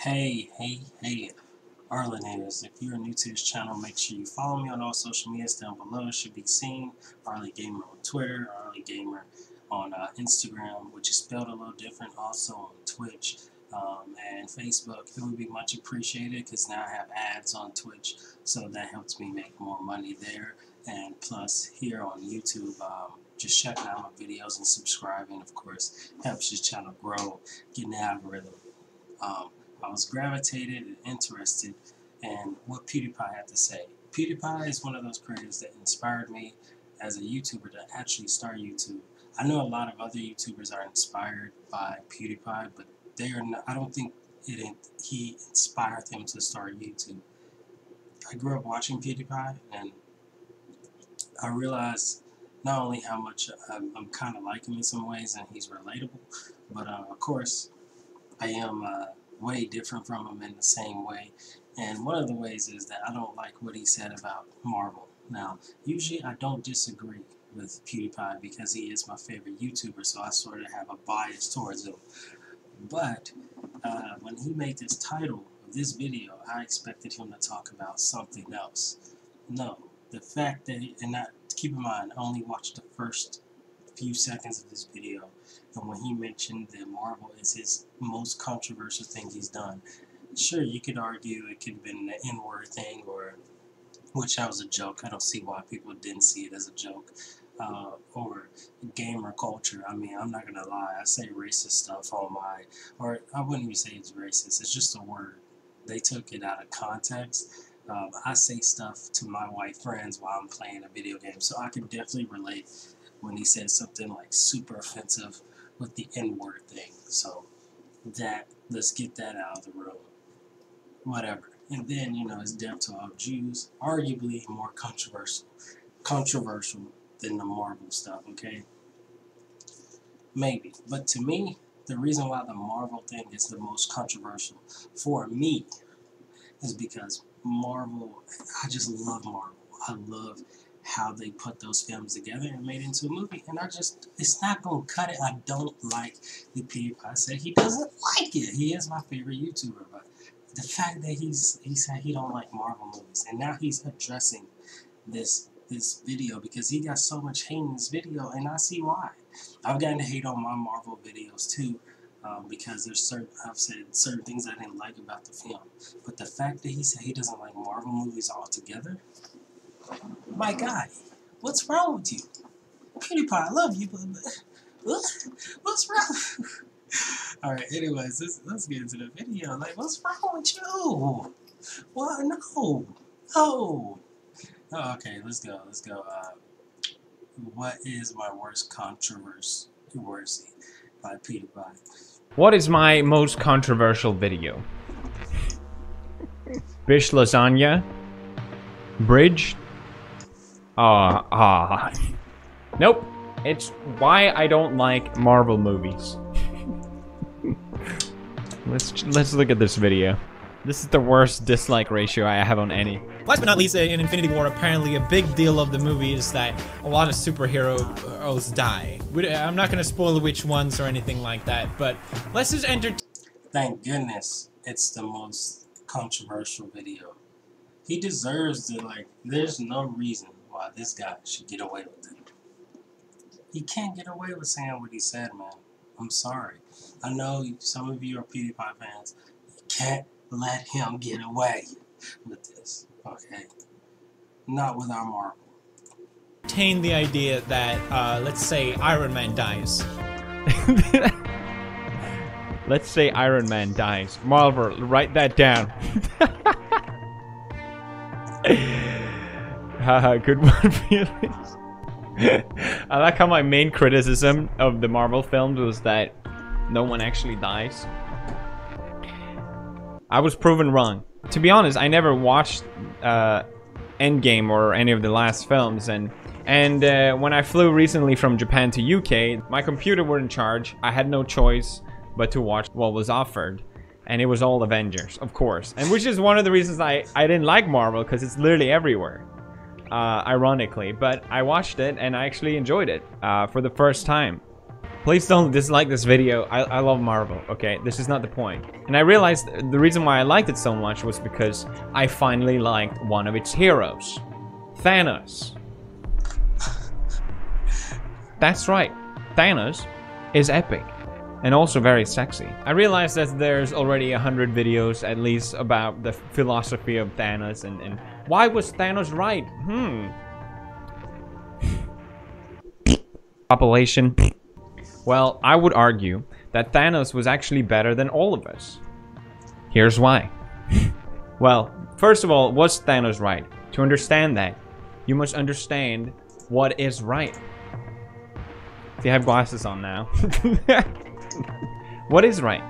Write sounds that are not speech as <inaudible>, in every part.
Hey, hey, hey, Arlinators. If you're new to this channel, make sure you follow me on all social medias down below. It should be seen. Arli Gamer on Twitter, Arli Gamer on uh, Instagram, which is spelled a little different, also on Twitch um, and Facebook. It would be much appreciated because now I have ads on Twitch, so that helps me make more money there. And plus, here on YouTube, um, just checking out my videos and subscribing, of course, helps this channel grow, get an algorithm. Um, I was gravitated and interested in what PewDiePie had to say. PewDiePie is one of those creators that inspired me as a YouTuber to actually start YouTube. I know a lot of other YouTubers are inspired by PewDiePie, but they are not, I don't think it he inspired them to start YouTube. I grew up watching PewDiePie, and I realized not only how much I'm, I'm kind of like him in some ways, and he's relatable, but uh, of course, I am uh, way different from him in the same way. And one of the ways is that I don't like what he said about Marvel. Now, usually I don't disagree with PewDiePie because he is my favorite YouTuber, so I sort of have a bias towards him. But uh, when he made this title of this video, I expected him to talk about something else. No, the fact that, and not, keep in mind, I only watched the first few seconds of this video, and when he mentioned that Marvel is his most controversial thing he's done, sure, you could argue it could have been an N-word thing, or which that was a joke. I don't see why people didn't see it as a joke uh, or gamer culture. I mean, I'm not gonna lie. I say racist stuff on my, or I wouldn't even say it's racist. It's just a word. They took it out of context. Um, I say stuff to my white friends while I'm playing a video game, so I can definitely relate when he said something like super offensive with the N-word thing. So that let's get that out of the room. Whatever. And then, you know, his death to all Jews, arguably more controversial. Controversial than the Marvel stuff, okay? Maybe. But to me, the reason why the Marvel thing is the most controversial for me is because Marvel, I just love Marvel. I love how they put those films together and made into a movie. And I just, it's not going to cut it. I don't like the PewDiePie said he doesn't like it. He is my favorite YouTuber, but the fact that he's, he said he don't like Marvel movies, and now he's addressing this this video because he got so much hate in this video and I see why. I've gotten to hate on my Marvel videos too um, because there's certain, I've said certain things I didn't like about the film. But the fact that he said he doesn't like Marvel movies altogether, my God, what's wrong with you? PewDiePie, I love you, but, but what's wrong? <laughs> Alright, anyways, let's, let's get into the video. Like, what's wrong with you? What? No. No. Oh, okay, let's go. Let's go. Uh, what is my worst controversy by PewDiePie? What is my most controversial video? <laughs> Bish lasagna? Bridge? Ah, uh, ah. Uh, nope. It's why I don't like Marvel movies. <laughs> let's let's look at this video. This is the worst dislike ratio I have on any. Last but not least, in Infinity War, apparently a big deal of the movie is that a lot of superheroes die. I'm not going to spoil which ones or anything like that, but let's just enter. Thank goodness it's the most controversial video. He deserves it. like, there's no reason why this guy should get away with it. He can't get away with saying what he said, man. I'm sorry. I know some of you are PewDiePie fans. You can't let him get away with this. Okay? Not with our Marvel. Obtain the idea that, uh, let's say Iron Man dies. <laughs> let's say Iron Man dies. Marvel, write that down. <laughs> Haha, good one, <laughs> Felix. I like how my main criticism of the Marvel films was that no one actually dies. I was proven wrong. To be honest, I never watched uh, Endgame or any of the last films, and and uh, when I flew recently from Japan to UK, my computer were in charge. I had no choice but to watch what was offered, and it was all Avengers, of course. And which is one of the reasons I I didn't like Marvel because it's literally everywhere. Uh, ironically, but I watched it and I actually enjoyed it uh, for the first time. Please don't dislike this video. I, I love Marvel, okay? This is not the point. And I realized the reason why I liked it so much was because I finally liked one of its heroes. Thanos. <laughs> That's right. Thanos is epic and also very sexy. I realized that there's already a hundred videos at least about the philosophy of Thanos and, and why was Thanos right? Hmm. Population. Well, I would argue that Thanos was actually better than all of us. Here's why. well, first of all, was Thanos right? To understand that, you must understand what is right. See, you have glasses on now. <laughs> what is right?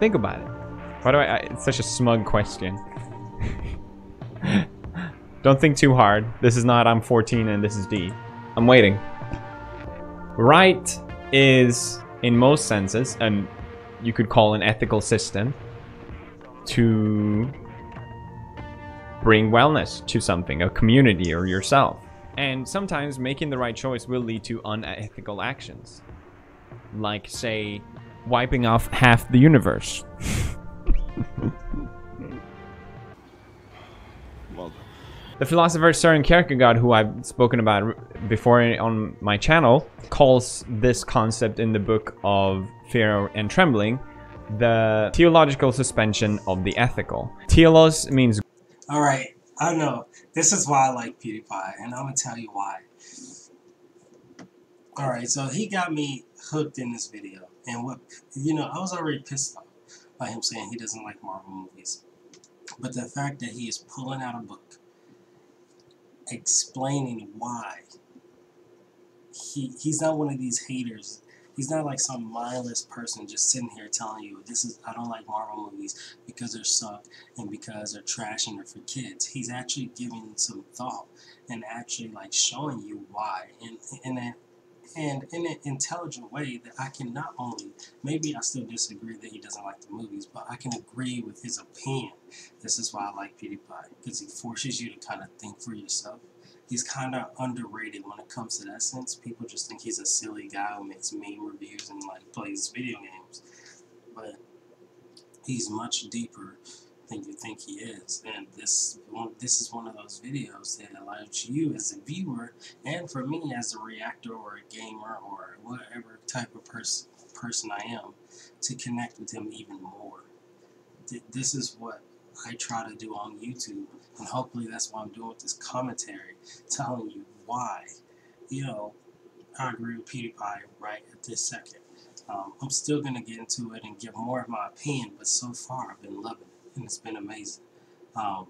Think about it. Why do I, I it's such a smug question. <laughs> Don't think too hard. This is not I'm 14 and this is D. I'm waiting. Right is, in most senses, and you could call an ethical system to bring wellness to something, a community or yourself. And sometimes making the right choice will lead to unethical actions. Like, say, wiping off half the universe. <laughs> The philosopher Søren Kierkegaard, who I've spoken about before on my channel, calls this concept in the book of Fear and Trembling the theological suspension of the ethical. Telos means. Alright, I know. This is why I like PewDiePie, and I'm gonna tell you why. Alright, so he got me hooked in this video. And what, you know, I was already pissed off by him saying he doesn't like Marvel movies. But the fact that he is pulling out a book explaining why he he's not one of these haters. He's not like some mindless person just sitting here telling you this is I don't like Marvel movies because they're suck and because they're trash and they're for kids. He's actually giving some thought and actually like showing you why and and and in an intelligent way that I can not only maybe I still disagree that he doesn't like the movies, but I can agree with his opinion. This is why I like PewDiePie because he forces you to kind of think for yourself he's kind of underrated when it comes to that sense. People just think he's a silly guy who makes meme reviews and like plays video games, but he's much deeper than you think he is. And this this is one of those videos that allows you as a viewer, and for me as a reactor or a gamer or whatever type of person person I am, to connect with him even more. This is what I try to do on YouTube, and hopefully that's what I'm doing with this commentary, telling you why. You know, I agree with PewDiePie right at this second. Um, I'm still going to get into it and give more of my opinion, but so far I've been loving it, and it's been amazing. Um,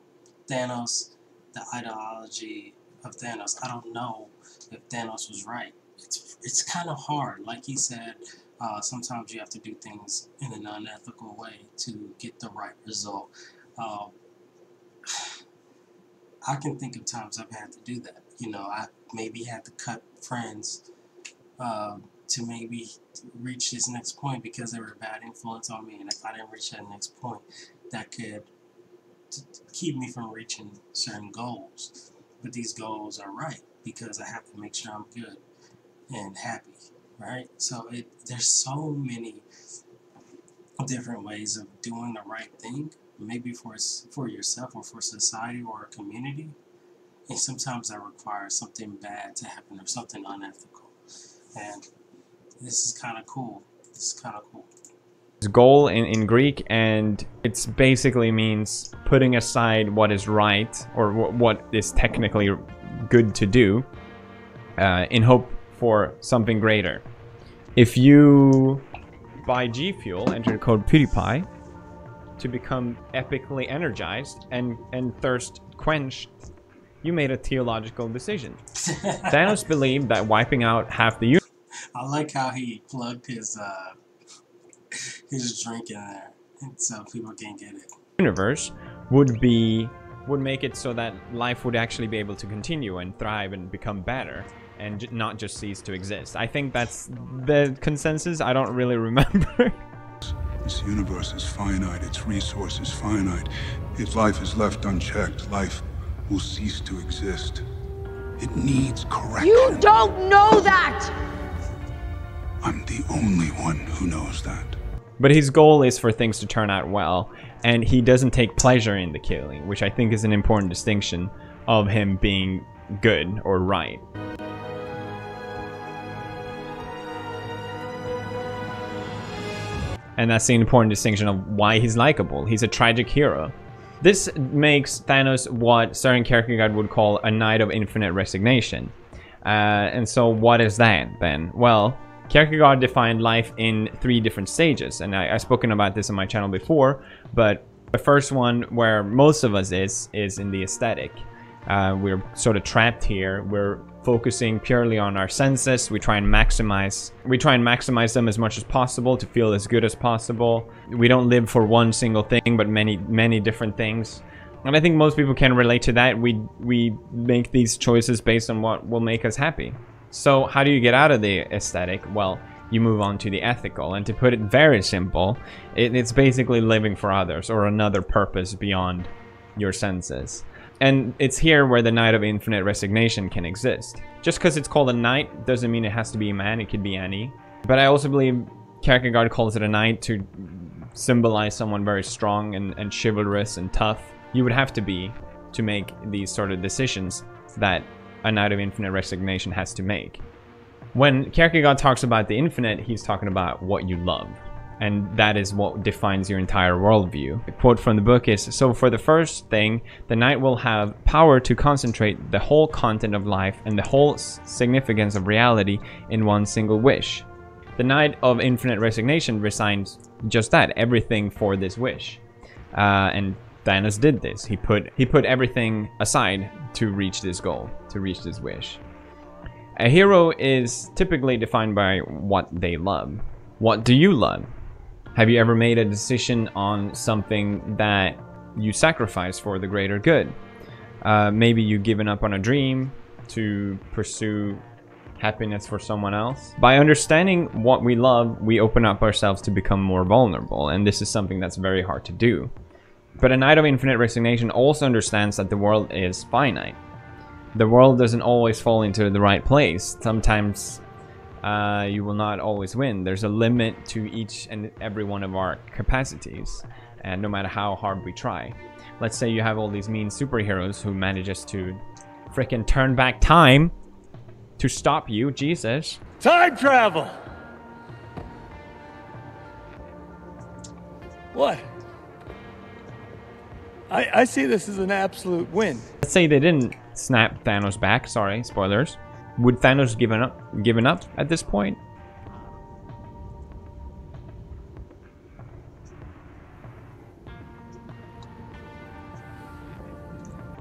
Thanos, the ideology of Thanos, I don't know if Thanos was right. It's, it's kind of hard. Like he said, uh, sometimes you have to do things in an unethical way to get the right result. Um, <sighs> I can think of times I've had to do that. You know, I maybe had to cut friends uh, to maybe reach this next point because they were a bad influence on me. And if I didn't reach that next point, that could keep me from reaching certain goals. But these goals are right because I have to make sure I'm good and happy, right? So it there's so many different ways of doing the right thing maybe for for yourself or for society or a community. And sometimes that requires something bad to happen or something unethical. And this is kind of cool. This is kind of cool. Goal in, in Greek, and it basically means putting aside what is right or what is technically good to do uh, in hope for something greater. If you buy G Fuel, enter code PewDiePie, to become epically energized and, and thirst quenched, you made a theological decision. <laughs> Thanos believed that wiping out half the universe. I like how he plugged his uh, his drink in there, so people can get it. Universe would be would make it so that life would actually be able to continue and thrive and become better and not just cease to exist. I think that's the consensus. I don't really <laughs> remember. This universe is finite, its resources finite. If life is left unchecked, life will cease to exist. It needs correction. You don't know that! I'm the only one who knows that. But his goal is for things to turn out well, and he doesn't take pleasure in the killing, which I think is an important distinction of him being good or right. And that's the important distinction of why he's likable. He's a tragic hero. This makes Thanos what Søren Kierkegaard would call a knight of infinite resignation. Uh, and so, what is that then? Well, Kierkegaard defined life in three different stages, and I, have spoken about this on my channel before. But the first one, where most of us is, is in the aesthetic. Uh, we're sort of trapped here. We're focusing purely on our senses. We try and maximize we try and maximize them as much as possible to feel as good as possible. We don't live for one single thing but many many different things. And I think most people can relate to that. We we make these choices based on what will make us happy. So how do you get out of the aesthetic? Well, you move on to the ethical. And to put it very simple, it, it's basically living for others or another purpose beyond your senses. And it's here where the Knight of Infinite Resignation can exist. Just because it's called a knight doesn't mean it has to be a man, it could be any. But I also believe Kierkegaard calls it a knight to symbolize someone very strong and, and chivalrous and tough. You would have to be to make these sort of decisions that a Knight of Infinite Resignation has to make. When Kierkegaard talks about the infinite, he's talking about what you love and that is what defines your entire worldview. A quote from the book is So, for the first thing, the knight will have power to concentrate the whole content of life and the whole significance of reality in one single wish. The knight of infinite resignation resigns just that, everything for this wish. Uh, and Thanos did this. He put he put everything aside to reach this goal, to reach this wish. A hero is typically defined by what they love. What do you love? Have you ever made a decision on something that you sacrifice for the greater good? Uh, maybe you've given up on a dream to pursue happiness for someone else. By understanding what we love, we open up ourselves to become more vulnerable, and this is something that's very hard to do. But a Knight of Infinite Resignation also understands that the world is finite. The world doesn't always fall into the right place. Sometimes uh, you will not always win. There's a limit to each and every one of our capacities, and no matter how hard we try. Let's say you have all these mean superheroes who manages to freaking turn back time to stop you, Jesus. Time travel! What? I, I see this as an absolute win. Let's say they didn't snap Thanos back. Sorry, spoilers. Would Thanos given up given up at this point?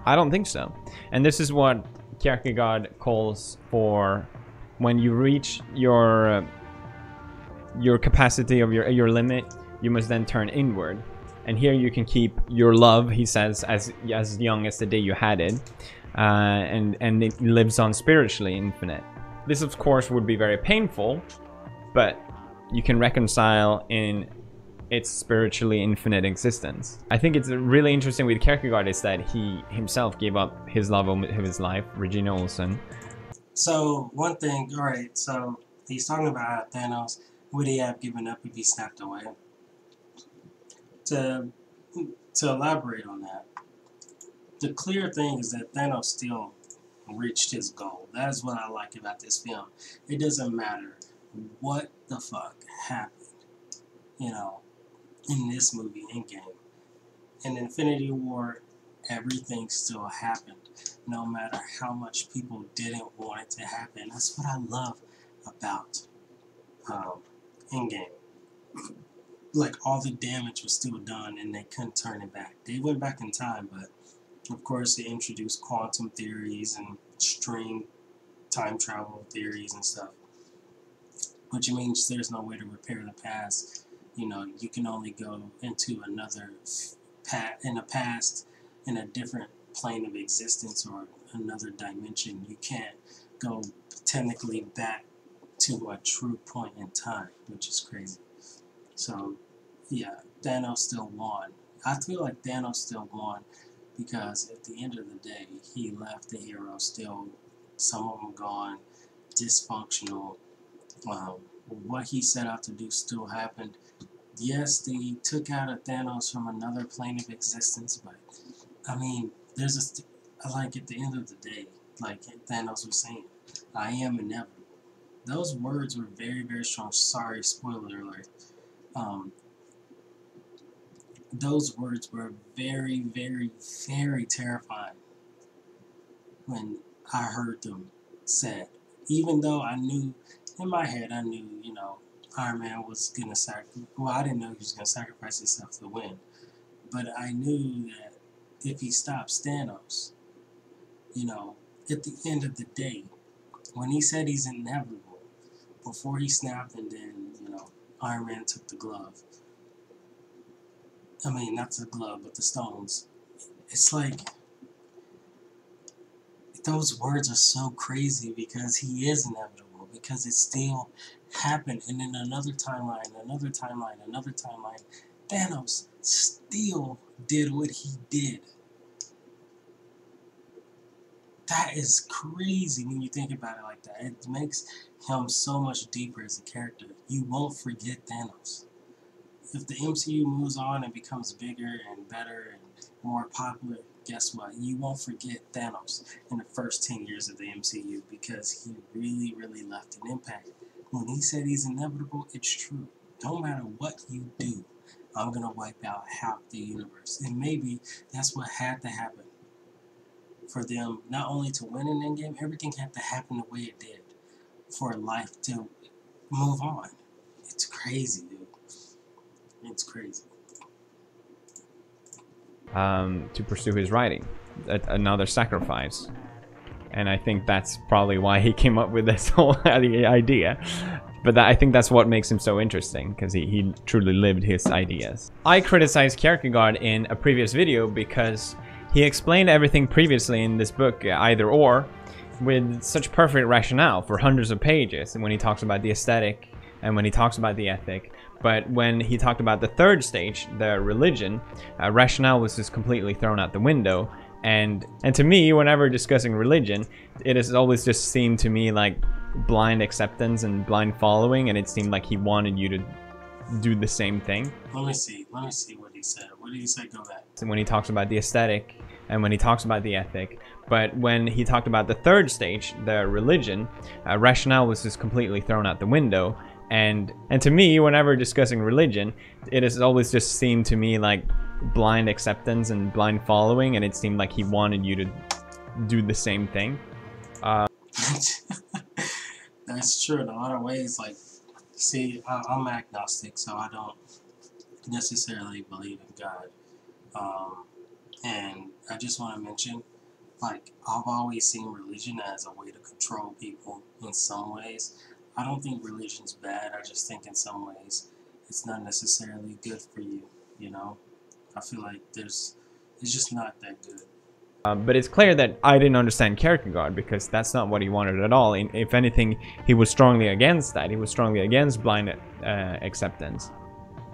I don't think so. And this is what Kierkegaard calls for when you reach your uh, your capacity of your your limit, you must then turn inward. And here you can keep your love, he says, as as young as the day you had it uh, and and it lives on spiritually infinite. This, of course, would be very painful, but you can reconcile in its spiritually infinite existence. I think it's really interesting with Kierkegaard is that he himself gave up his love of his life, Regina Olsen. So one thing, all right. So he's talking about Thanos would he have given up if he snapped away. To to elaborate on that, the clear thing is that Thanos still reached his goal. That is what I like about this film. It doesn't matter what the fuck happened, you know, in this movie, Endgame. In Infinity War, everything still happened, no matter how much people didn't want it to happen. That's what I love about um, Endgame. Like, all the damage was still done, and they couldn't turn it back. They went back in time, but of course, they introduced quantum theories and string time travel theories and stuff. Which means there's no way to repair the past. You know, you can only go into another pat in a past in a different plane of existence or another dimension. You can't go technically back to a true point in time, which is crazy. So, yeah, Thanos still won. I feel like Thanos still won because at the end of the day, he left the heroes still, some of them gone, dysfunctional, um, what he set out to do still happened. Yes, they took out a Thanos from another plane of existence, but I mean, there's a like at the end of the day, like Thanos was saying, I am inevitable. Those words were very, very strong. Sorry, spoiler alert. Um, those words were very, very, very terrifying when I heard them said. Even though I knew in my head, I knew, you know, Iron Man was gonna sacrifice. Well, I didn't know he was gonna sacrifice himself to win, but I knew that if he stops Thanos, you know, at the end of the day, when he said he's inevitable, before he snapped and then, you know, Iron Man took the glove. I mean, not the glove, but the stones. It's like those words are so crazy because he is inevitable because it still happened. And in another timeline another timeline another timeline. Thanos still did what he did. That is crazy when you think about it like that. It makes him so much deeper as a character. You won't forget Thanos if the MCU moves on and becomes bigger and better and more popular guess what? You won't forget Thanos in the first 10 years of the MCU because he really, really left an impact. When he said he's inevitable, it's true. No matter what you do, I'm going to wipe out half the universe. And maybe that's what had to happen for them not only to win an Endgame, everything had to happen the way it did for life to move on. It's crazy. It's crazy um, to pursue his writing. Another sacrifice. And I think that's probably why he came up with this <laughs> whole idea. But that, I think that's what makes him so interesting, because he, he truly lived his ideas. I criticized Kierkegaard in a previous video because he explained everything previously in this book, either or, with such perfect rationale for hundreds of pages. And when he talks about the aesthetic, and when he talks about the ethic, but when he talked about the third stage, the religion, uh, rationale was just completely thrown out the window. And and to me, whenever discussing religion, it has always just seemed to me like blind acceptance and blind following, and it seemed like he wanted you to do the same thing. Let me see. Let me see what he said. What did he say? Go back. When he talks about the aesthetic, and when he talks about the ethic, but when he talked about the third stage, the religion, uh, rationale was just completely thrown out the window, and and to me whenever discussing religion it has always just seemed to me like blind acceptance and blind following and it seemed like he wanted you to do the same thing. Uh, <laughs> that's true in a lot of ways like see I, i'm agnostic so i don't necessarily believe in god. Um, and i just want to mention like i've always seen religion as a way to control people in some ways I don't think religion's bad. I just think in some ways it's not necessarily good for you. You know, I feel like there's it's just not that good. Um, but it's clear that I didn't understand Kierkegaard because that's not what he wanted at all. If anything, he was strongly against that. He was strongly against blind uh, acceptance.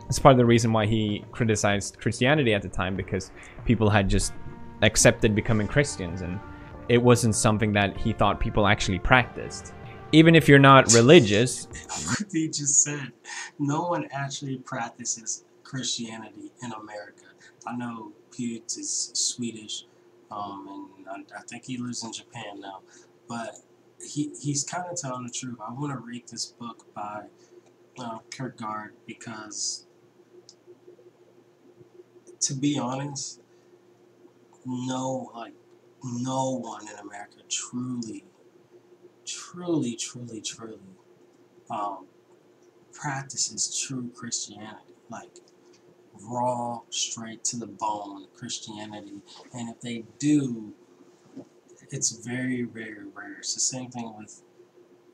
It's part of the reason why he criticized Christianity at the time because people had just accepted becoming Christians and it wasn't something that he thought people actually practiced even if you're not religious. <laughs> he just said, no one actually practices Christianity in America. I know Pete is Swedish, um, and I, I, think he lives in Japan now, but he, he's kind of telling the truth. I want to read this book by uh, Kierkegaard because, to be honest, no, like, no one in America truly truly, truly, truly um, practices true Christianity, like raw, straight to the bone Christianity. And if they do, it's very, very rare. It's the same thing with,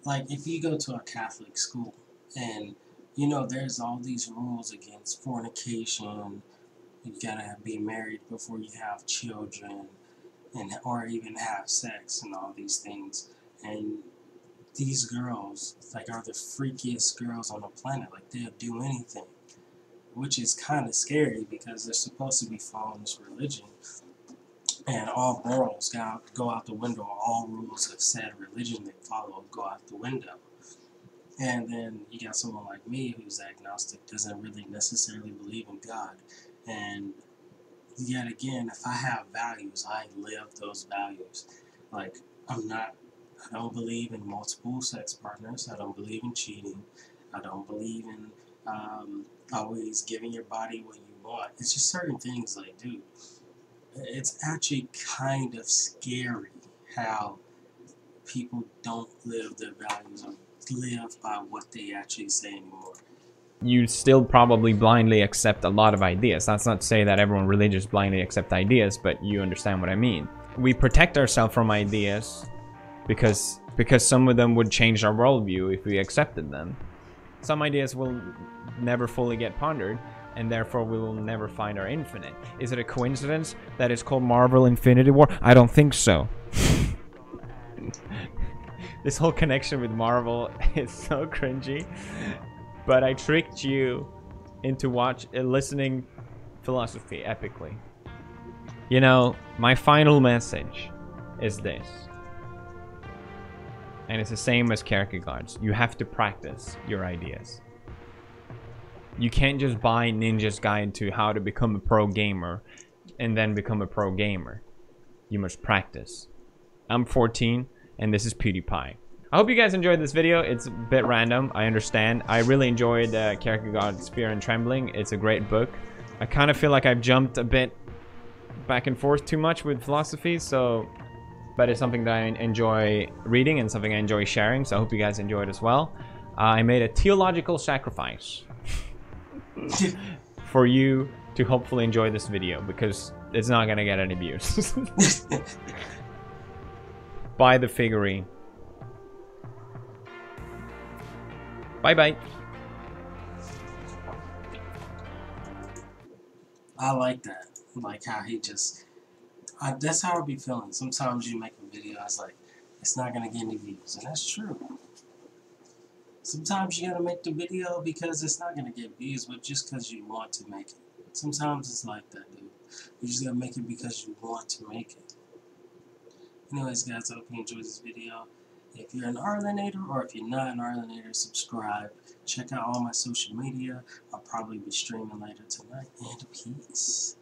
like, if you go to a Catholic school and, you know, there's all these rules against fornication, you gotta be married before you have children, and or even have sex and all these things and these girls like are the freakiest girls on the planet like they'll do anything which is kind of scary because they're supposed to be following this religion and all morals go out, go out the window all rules of said religion they follow go out the window And then you got someone like me who's agnostic, doesn't really necessarily believe in God. And yet again, if I have values, I live those values. Like, I'm not, I don't believe in multiple sex partners. I don't believe in cheating. I don't believe in um, always giving your body what you want. It's just certain things like, dude, it's actually kind of scary how people don't live their values or live by what they actually say anymore. You still probably blindly accept a lot of ideas. That's not to say that everyone religious blindly accept ideas, but you understand what I mean. We protect ourselves from ideas because because some of them would change our worldview if we accepted them. Some ideas will never fully get pondered, and therefore we will never find our infinite. Is it a coincidence that it's called Marvel Infinity War? I don't think so. <laughs> this whole connection with Marvel <laughs> is so cringy, but I tricked you into watch uh, listening philosophy epically. You know, my final message is this. And it's the same as Kierkegaard's. You have to practice your ideas. You can't just buy Ninja's Guide to how to become a pro gamer and then become a pro gamer. You must practice. I'm 14 and this is PewDiePie. I hope you guys enjoyed this video. It's a bit random, I understand. I really enjoyed uh, Kierkegaard's Fear and Trembling. It's a great book. I kind of feel like I've jumped a bit back and forth too much with philosophy, so... But it's something that I enjoy reading and something I enjoy sharing, so I hope you guys enjoyed it as well. Uh, I made a theological sacrifice <laughs> for you to hopefully enjoy this video because it's not gonna get any views. <laughs> Buy the figurine. Bye bye. I like that. Like how he just. I, that's how I be feeling. Sometimes you make a video, I was like, it's not gonna get any views, and that's true. Sometimes you gotta make the video because it's not gonna get views, but just because you want to make it. Sometimes it's like that, dude. You just gotta make it because you want to make it. Anyways, guys, I hope you enjoyed this video. If you're an Arlinator or if you're not an Arlinator, subscribe. Check out all my social media. I'll probably be streaming later tonight. And peace.